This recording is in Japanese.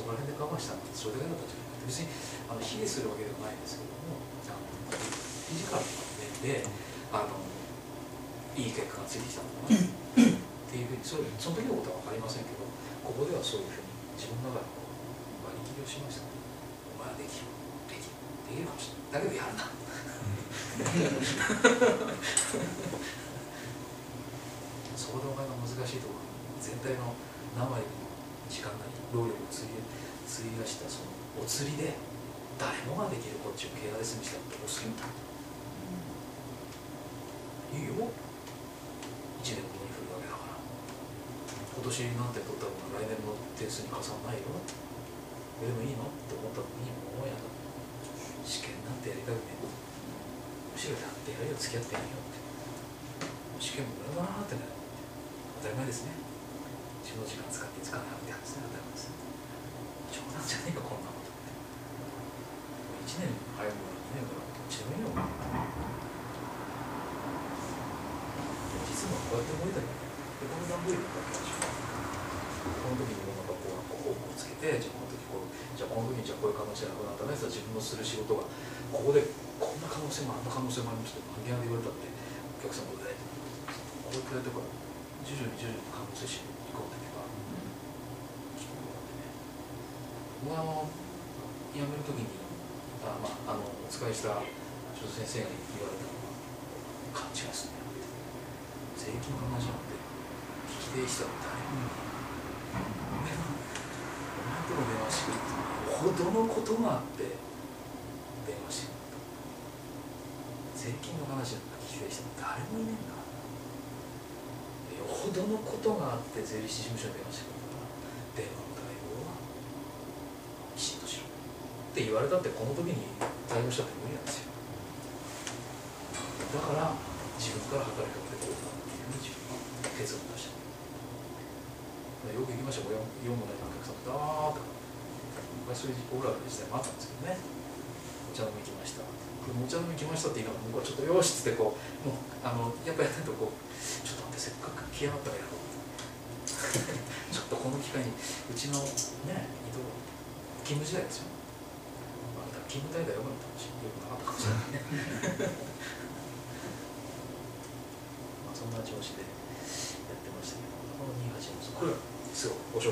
そこら辺で我慢したってそれだけだったんじゃないか別にあの卑下するわけではないんですけどもあのフィジカルの面であのいい結果がついてきたのかな。っていうふうにそれその時のことは分かりませんけどここではそういうふうに自分の中で割り切りをしましたお前はできるできるできるかもしれない。だけどやるな。そこでお前が難しいところ全体の何割の時間なり労力を費や費やしたそのお釣りで誰もができるこっちを怪我で済みしたってどうするんだいいよ。1年後に降るわけだから。今年なんて取ったのが来年の点数に加算ないよでもいいのって思ったのにもうやだ試験なんてやりたくねえむしろやってやるよ付き合ってやるよ。って。試験も無駄だなってね。当たり前ですね。自分の時間使って使わないって話ね当たり前です冗談じゃねえかこんなこと。って1年早くな2年からどっちでもいいよ実はこうやって覚えたらでこの段ボールだけでしょこの時になんかこうこうこうつけてじゃあこの時こうじゃあこの時にじゃあこういう可能性がなくなったね自分のする仕事がここでこんな可能性もあんな可能性もありましたって何で言われたってお客さんもねこうやってやってから徐々に徐々に可能性しに行こうっていけばそうなんでね僕はあの辞める時にあ、まあ、あのお使いしたちょっと先生が言われた。のは勘違いするね税金の話なんて引き手したら誰もいないお前とこ電話してくるってよほどのことがあって電話してくる税金の話なんか聞き手したら誰もいねえんだ。よほどのことがあって税理士事務所に電話してくるから電話の対応はきちんとしろって言われたってこの時に対応したって無理なんですよだから自分から働きかけてこうだっていうふうに自分は結論出したよく行きましたよ4もないお客さんがダーッと昔そういうオーラル時代もあったんですけどねお茶飲み行きましたお茶飲み行きましたって言いながら僕はちょっとよしっつってこうもうあのやっぱやってるとこうちょっと待ってせっかく来やがったらやろうちょっとこの機会にうちのね移動勤務時代ですよまあ、勤務態度はよくなったかもしれないよくなかったかもしれないね。まあそんな調子でやってましたけどこの28のこれはすごいご紹介。